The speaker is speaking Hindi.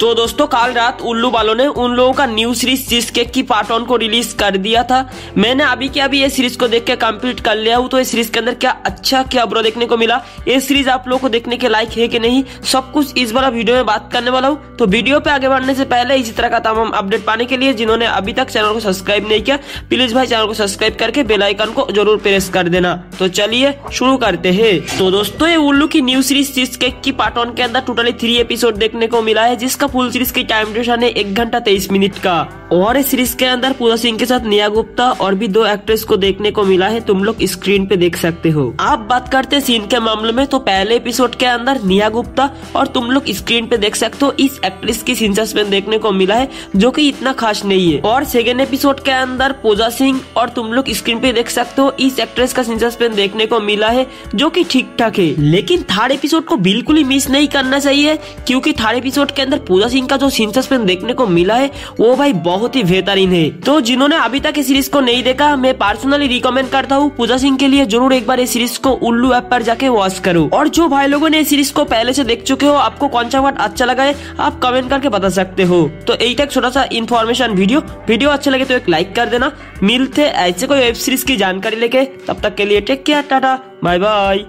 तो दोस्तों, कल रात उल्लू वालों ने उन लोगों का न्यू सीरीज़ चीज़ केक की पार्ट वन को रिलीज़ कर दिया था। मैंने अभी के अभी ये सीरीज़ को देख के कंप्लीट कर लिया हूँ तो इस सीरीज़ के अंदर क्या अच्छा क्या बुरा देखने को मिला? ये सीरीज़ आप लोगों को देखने के लायक है कि नहीं? सब कुछ इस बार वीडियो में बात करने वाला हूँ। तो वीडियो पे आगे बढ़ने से पहले इसी तरह का तमाम अपडेट पाने के लिए जिन्होंने अभी तक चैनल को सब्सक्राइब नहीं किया प्लीज़ भाई चैनल को सब्सक्राइब करके बेलाइकन को ज़रूर प्रेस कर देना। तो चलिए शुरू करते हैं। तो दोस्तों, ये उल्लू की न्यू सीरीज़ चीज़ केक की पार्ट वन के अंदर टोटली थ्री एपिसोड देखने को मिला है, जिसका फुल सीरीज़ की टाइम ड्यूरेशन है एक घंटा तेईस मिनट का। और इस सीरीज़ के अंदर पूजा सिंह के साथ निया गुप्ता और भी दो एक्ट्रेस को देखने को मिला है, तुम लोग स्क्रीन पे देख सकते हो। आप बात करते हैं सीन के मामले में तो पहले एपिसोड के अंदर निया गुप्ता और तुम लोग स्क्रीन पे देख सकते हो, इस एक्ट्रेस की सीन सस्पेंस देखने को मिला है, जो कि इतना खास नहीं है। और सेकेंड एपिसोड के अंदर पूजा सिंह और तुम लोग स्क्रीन पे देख सकते हो, इस एक्ट्रेस का सीन सस्पेंस देखने को मिला है, जो की ठीक ठाक है। लेकिन थर्ड एपिसोड को बिल्कुल ही मिस नहीं करना चाहिए, क्यूँकी थर्ड एपिसोड के अंदर पूजा सिंह का जो सीन सस्पेंस देखने को मिला है, वो भाई बहुत ही बेहतरीन है। तो जिन्होंने अभी तक इस सीरीज़ को नहीं देखा, मैं पर्सनली रिकमेंड करता हूँ पूजा सिंह के लिए ज़रूर एक बार इस सीरीज़ को उल्लू ऐप पर जाके वॉच करो। और जो भाई लोगों ने इस सीरीज़ को पहले से देख चुके हो, आपको कौन सा वर्ड अच्छा लगा है, आप कमेंट करके बता सकते हो। तो यही तक छोटा सा इन्फॉर्मेशन वीडियो वीडियो अच्छा लगे तो एक लाइक कर देना। मिलते ऐसे कोई वेब सीरीज़ की जानकारी लेके। तब तक के लिए take care tata bye bye